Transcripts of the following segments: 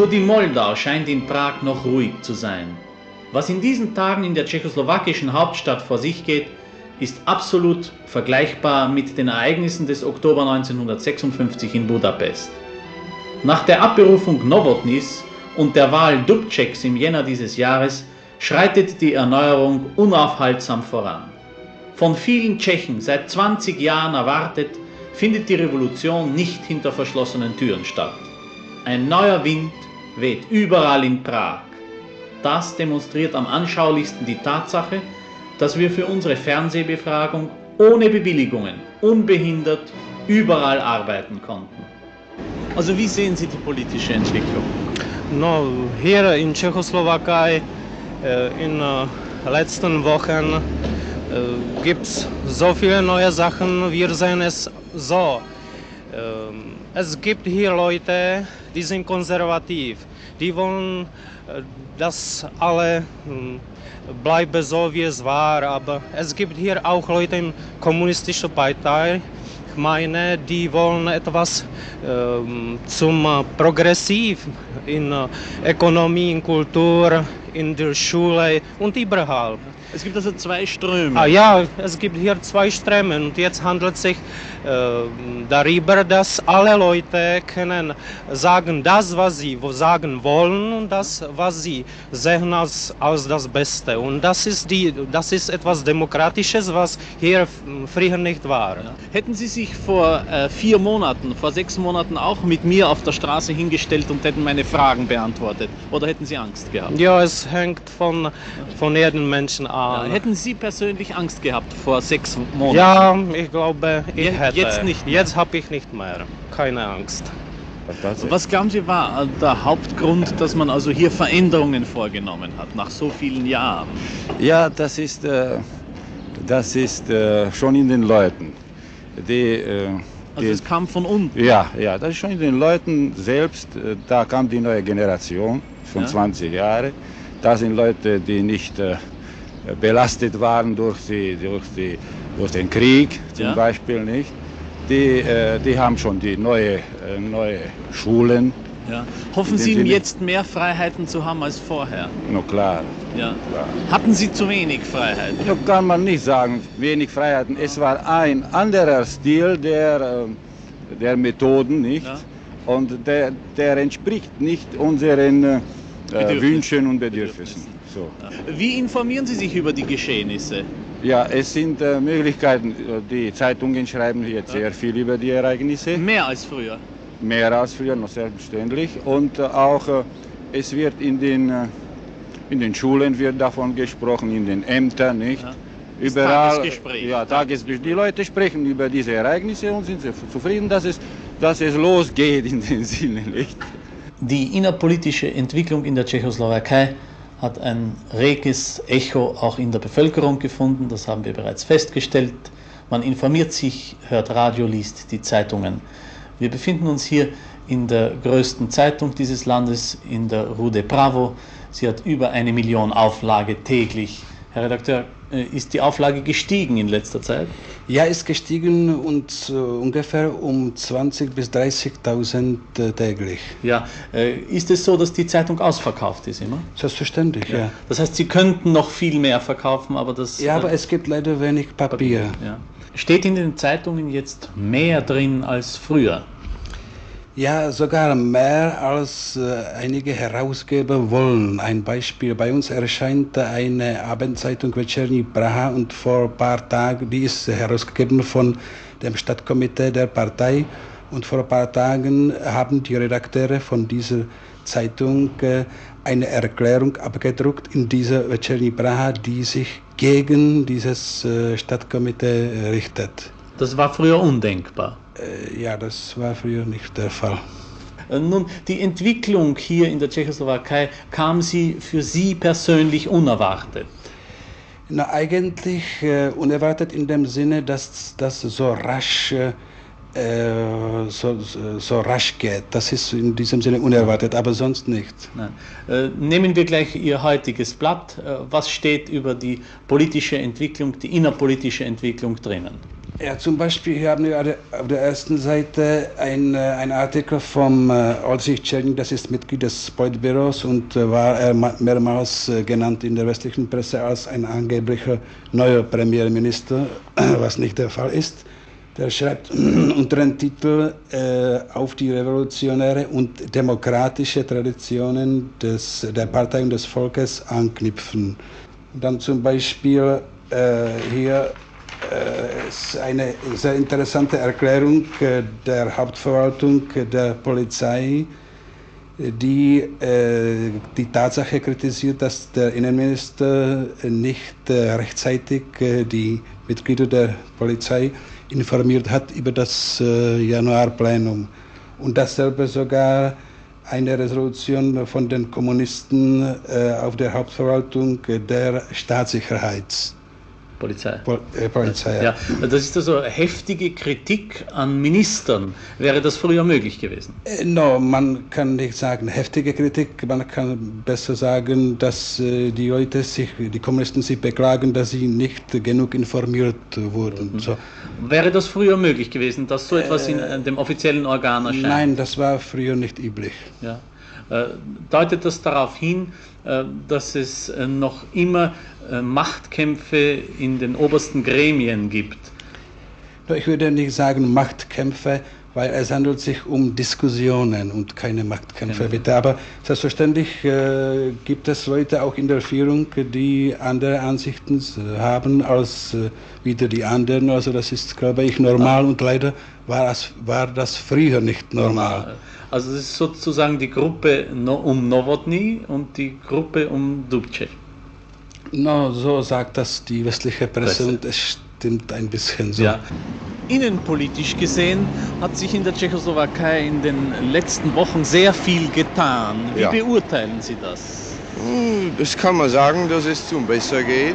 Nur die Moldau scheint in Prag noch ruhig zu sein. Was in diesen Tagen in der tschechoslowakischen Hauptstadt vor sich geht, ist absolut vergleichbar mit den Ereignissen des Oktober 1956 in Budapest. Nach der Abberufung Nowotnys und der Wahl Dubčeks im Jänner dieses Jahres schreitet die Erneuerung unaufhaltsam voran. Von vielen Tschechen seit 20 Jahren erwartet, findet die Revolution nicht hinter verschlossenen Türen statt. Ein neuer Wind weht überall in Prag. Das demonstriert am anschaulichsten die Tatsache, dass wir für unsere Fernsehbefragung ohne Bewilligungen, unbehindert, überall arbeiten konnten. Also wie sehen Sie die politische Entwicklung? No, hier in Tschechoslowakei äh, in den äh, letzten Wochen äh, gibt es so viele neue Sachen. Wir sehen es so. Ähm, es gibt hier Leute, die sind konservativ. Die wollen, dass alle hm, bleiben so, wie es war. Aber es gibt hier auch Leute in kommunistischen Partei, ich meine, die wollen etwas äh, zum Progressiv in Ökonomie, in Kultur, in der Schule und überall. Es gibt also zwei Ströme. Ah, ja, es gibt hier zwei Ströme und jetzt handelt es sich äh, darüber, dass alle Leute können sagen das, was sie sagen wollen und das, was sie sehen als, als das Beste. Und das ist, die, das ist etwas Demokratisches, was hier früher nicht war. Ja. Hätten Sie sich vor äh, vier Monaten, vor sechs Monaten auch mit mir auf der Straße hingestellt und hätten meine Fragen beantwortet? Oder hätten Sie Angst gehabt? Ja, es hängt von, von jedem Menschen ab. Ja, hätten Sie persönlich Angst gehabt vor sechs Monaten? Ja, ich glaube, ich Je, hätte. Jetzt nicht mehr. Jetzt habe ich nicht mehr. Keine Angst. Was glauben Sie war der Hauptgrund, dass man also hier Veränderungen vorgenommen hat, nach so vielen Jahren? Ja, das ist, äh, das ist äh, schon in den Leuten. Die, äh, also es kam von unten? Ja, ja, das ist schon in den Leuten selbst. Äh, da kam die neue Generation von ja. 20 Jahren. Da sind Leute, die nicht äh, belastet waren durch, die, durch, die, durch den Krieg zum ja. Beispiel nicht. Die, äh, die haben schon die neue, äh, neue Schulen. Ja. Hoffen Sie jetzt mehr Freiheiten zu haben als vorher? Na klar. Ja. klar. Hatten Sie zu wenig Freiheiten? Ja, kann man nicht sagen, wenig Freiheiten. Es war ein anderer Stil der, äh, der Methoden, nicht? Und der, der entspricht nicht unseren äh, Wünschen und Bedürfnissen. So. Wie informieren Sie sich über die Geschehnisse? Ja, es sind äh, Möglichkeiten. Die Zeitungen schreiben jetzt sehr viel über die Ereignisse. Mehr als früher? Mehr als früher, noch selbstverständlich. Und äh, auch äh, es wird in den, äh, in den Schulen wird davon gesprochen, in den Ämtern, nicht? Ja. Überall, Tagesgespräch. Ja, Tagesgespräch. Die Leute sprechen über diese Ereignisse und sind zufrieden, dass es, dass es losgeht in den Sinne, nicht? Die innerpolitische Entwicklung in der Tschechoslowakei hat ein reges Echo auch in der Bevölkerung gefunden, das haben wir bereits festgestellt. Man informiert sich, hört Radio, liest die Zeitungen. Wir befinden uns hier in der größten Zeitung dieses Landes, in der Rue de Bravo. Sie hat über eine Million Auflage täglich. Herr Redakteur, äh, ist die Auflage gestiegen in letzter Zeit? Ja, ist gestiegen und uh, ungefähr um 20.000 bis 30.000 äh, täglich. Ja, äh, ist es so, dass die Zeitung ausverkauft ist immer? Selbstverständlich, ja. ja. Das heißt, Sie könnten noch viel mehr verkaufen, aber das... Ja, aber es gibt leider wenig Papier. Papier ja. Steht in den Zeitungen jetzt mehr drin als früher? Ja, sogar mehr als äh, einige Herausgeber wollen. Ein Beispiel, bei uns erscheint eine Abendzeitung Večerní Praha und vor ein paar Tagen, die ist herausgegeben von dem Stadtkomitee der Partei und vor ein paar Tagen haben die Redakteure von dieser Zeitung äh, eine Erklärung abgedruckt in dieser Večerní Praha, die sich gegen dieses äh, Stadtkomitee richtet. Das war früher undenkbar. Äh, ja, das war früher nicht der Fall. Äh, nun, die Entwicklung hier in der Tschechoslowakei kam sie für Sie persönlich unerwartet? Na, eigentlich äh, unerwartet in dem Sinne, dass das so rasch, äh, so, so, rasch geht. Das ist in diesem Sinne unerwartet, aber sonst nicht. Äh, nehmen wir gleich Ihr heutiges Blatt. Äh, was steht über die politische Entwicklung, die innerpolitische Entwicklung drinnen? Ja, zum Beispiel haben wir auf der ersten Seite ein, ein Artikel vom äh, Oldrich Czerny, das ist Mitglied des Politbüros und äh, war mehrmals äh, genannt in der westlichen Presse als ein angeblicher neuer Premierminister, was nicht der Fall ist. Der schreibt unter dem Titel äh, auf die revolutionäre und demokratische Traditionen des, der Partei und des Volkes anknüpfen. Dann zum Beispiel äh, hier äh, ist eine sehr interessante Erklärung äh, der Hauptverwaltung der Polizei, die äh, die Tatsache kritisiert, dass der Innenminister nicht rechtzeitig die Mitglieder der Polizei informiert hat über das Januarplenum. Und dasselbe sogar eine Resolution von den Kommunisten auf der Hauptverwaltung der Staatssicherheit. Polizei. Pol äh, Polizei. Ja. ja, das ist also heftige Kritik an Ministern. Wäre das früher möglich gewesen? Äh, no, man kann nicht sagen heftige Kritik, man kann besser sagen, dass äh, die Leute sich, die Kommunisten sich beklagen, dass sie nicht genug informiert wurden. Mhm. So. Wäre das früher möglich gewesen, dass so etwas in äh, dem offiziellen Organ erscheint? Nein, das war früher nicht üblich. Ja. Äh, deutet das darauf hin, äh, dass es äh, noch immer Machtkämpfe in den obersten Gremien gibt? Ich würde nicht sagen Machtkämpfe, weil es handelt sich um Diskussionen und keine Machtkämpfe, genau. bitte. Aber selbstverständlich äh, gibt es Leute auch in der Führung, die andere Ansichten haben als äh, wieder die anderen. Also das ist, glaube ich, normal und leider war das, war das früher nicht normal. Also es ist sozusagen die Gruppe um Nowotny und die Gruppe um Dubček. No, so sagt das die westliche Presse, Presse. und es stimmt ein bisschen so. Ja. Innenpolitisch gesehen hat sich in der Tschechoslowakei in den letzten Wochen sehr viel getan. Wie ja. beurteilen Sie das? Hm, das kann man sagen, dass es zum Besser geht,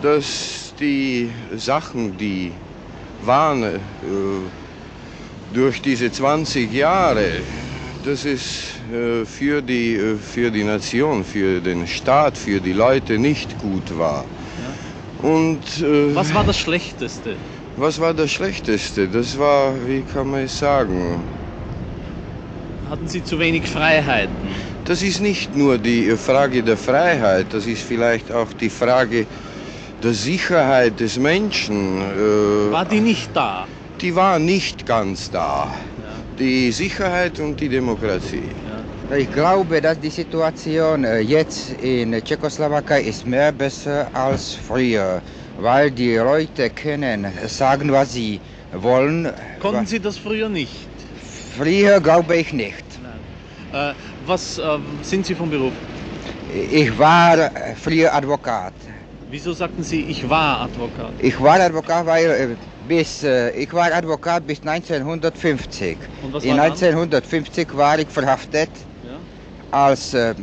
dass die Sachen, die waren, äh, durch diese 20 Jahre, das ist äh, für, die, äh, für die Nation, für den Staat, für die Leute nicht gut war. Ja. Und, was war das Schlechteste? Was war das Schlechteste? Das war, wie kann man es sagen? Hatten Sie zu wenig Freiheiten? Das ist nicht nur die Frage der Freiheit, das ist vielleicht auch die Frage der Sicherheit des Menschen. War die nicht da? die war nicht ganz da. Die Sicherheit und die Demokratie. Ich glaube, dass die Situation äh, jetzt in Tschechoslowakei ist mehr besser als früher, weil die Leute können sagen, was sie wollen. Konnten Sie das früher nicht? Früher glaube ich nicht. Äh, was äh, sind Sie vom Beruf? Ich war früher Advokat. Wieso sagten Sie, ich war Advokat? Ich war Advokat, weil äh, bis, äh, ich war Advokat bis 1950. Und was war In 1950 dann? war ich verhaftet ja? als äh,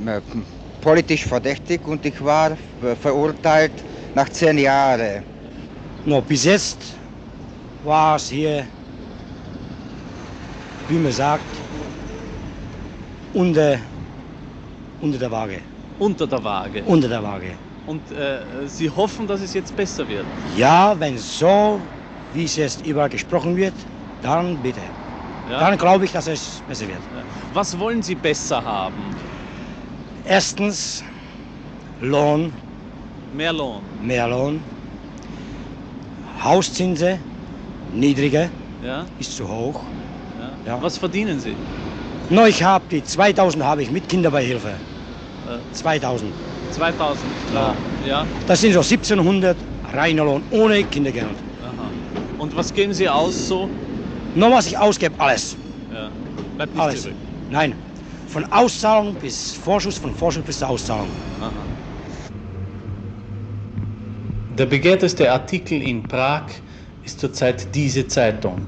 politisch verdächtig und ich war verurteilt nach zehn Jahren. No, bis jetzt war es hier, wie man sagt, unter, unter der Waage. Unter der Waage? Unter der Waage. Und äh, Sie hoffen, dass es jetzt besser wird? Ja, wenn so, wie es jetzt überall gesprochen wird, dann bitte. Ja. Dann glaube ich, dass es besser wird. Was wollen Sie besser haben? Erstens Lohn. Mehr Lohn. Mehr Lohn. Hauszinse niedriger. Ja. Ist zu hoch. Ja. Was verdienen Sie? No, ich habe die 2000 habe ich mit Kinderbeihilfe. Äh. 2000. 2000, klar. Ja. Das sind so 1700 reiner Lohn ohne Kindergeld. Aha. Und was geben Sie aus so? Nur was ich ausgebe, alles. Ja. Bleibt nicht alles. zurück. Nein. Von Auszahlung bis Vorschuss, von Vorschuss bis zur Auszahlung. Aha. Der begehrteste Artikel in Prag ist zurzeit diese Zeitung.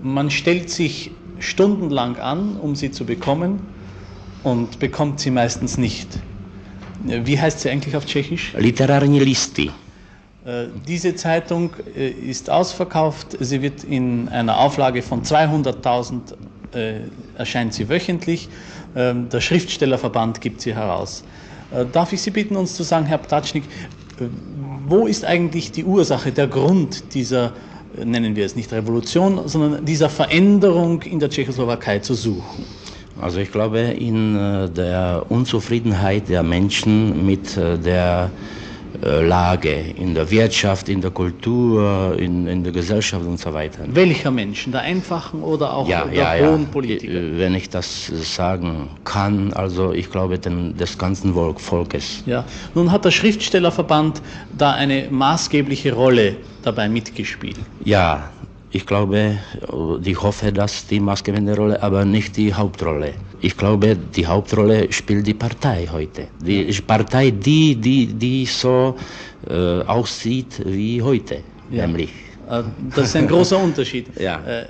Man stellt sich stundenlang an, um sie zu bekommen und bekommt sie meistens nicht. Wie heißt sie eigentlich auf Tschechisch? Literární listy. Äh, diese Zeitung äh, ist ausverkauft. Sie wird in einer Auflage von 200.000 äh, erscheint sie wöchentlich. Ähm, der Schriftstellerverband gibt sie heraus. Darf ich Sie bitten, uns zu sagen, Herr Ptatschnik, Wo ist eigentlich die Ursache, der Grund dieser, nennen wir es nicht Revolution, sondern dieser Veränderung in der Tschechoslowakei zu suchen? Also ich glaube in äh, der Unzufriedenheit der Menschen mit äh, der äh, Lage in der Wirtschaft, in der Kultur, in, in, der Gesellschaft und so weiter. Welcher Menschen? Der einfachen oder auch ja, der ja, hohen ja. Politiker? Wenn ich das sagen kann, also ich glaube den, des ganzen Volkes. Ja. Nun hat der Schriftstellerverband da eine maßgebliche Rolle dabei mitgespielt. Ja, ich glaube, ich hoffe, dass die maßgebende Rolle, aber nicht die Hauptrolle. Ich glaube, die Hauptrolle spielt die Partei heute. Die Partei, die, die, die so äh, aussieht wie heute, ja. nämlich. Äh, das ist ein großer Unterschied. ja. Äh,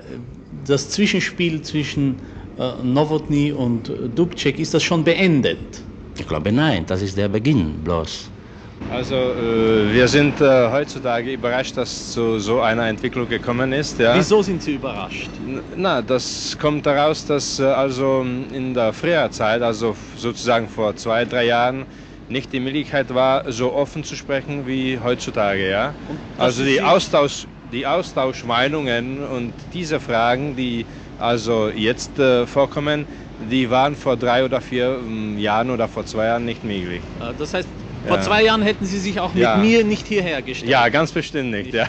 das Zwischenspiel zwischen äh, Nowotny und Dubček, ist das schon beendet? Ich glaube, nein, das ist der Beginn bloß. Also äh, wir sind äh, heutzutage überrascht, dass zu so einer Entwicklung gekommen ist. Ja. Wieso sind Sie überrascht? Na, das kommt daraus, dass äh, also in der früheren Zeit, also sozusagen vor zwei, drei Jahren, nicht die Möglichkeit war, so offen zu sprechen wie heutzutage. Ja. Also die Austausch, die Austauschmeinungen und diese Fragen, die also jetzt äh, vorkommen, die waren vor drei oder vier ähm, Jahren oder vor zwei Jahren nicht möglich. Das heißt, vor ja. zwei Jahren hätten Sie sich auch mit ja. mir nicht hierher gestellt. Ja, ganz bestimmt nicht. Ja.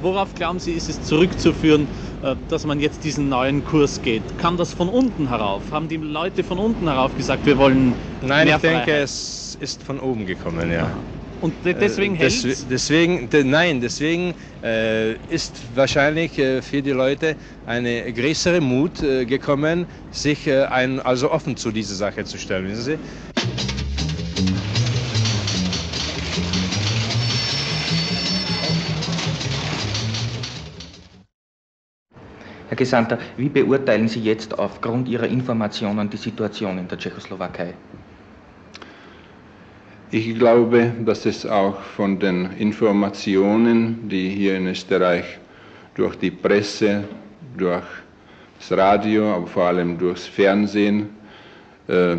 Worauf glauben Sie, ist es zurückzuführen, dass man jetzt diesen neuen Kurs geht? Kam das von unten herauf? Haben die Leute von unten herauf gesagt, wir wollen Nein, ich denke, Freiheit? es ist von oben gekommen, ja. Und deswegen hält Des, Deswegen, de, nein, deswegen äh, ist wahrscheinlich äh, für die Leute eine größere Mut äh, gekommen, sich ein, also offen zu dieser Sache zu stellen. Wissen Sie? Herr Gesandter, wie beurteilen Sie jetzt aufgrund Ihrer Informationen die Situation in der Tschechoslowakei? Ich glaube, dass es auch von den Informationen, die hier in Österreich durch die Presse, durch das Radio, aber vor allem durchs Fernsehen äh,